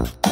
Yeah.